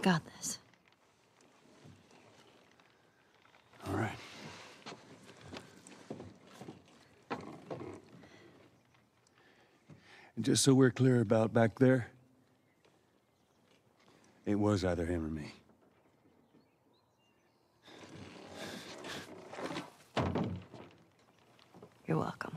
I got this. All right. And just so we're clear about back there, it was either him or me. You're welcome.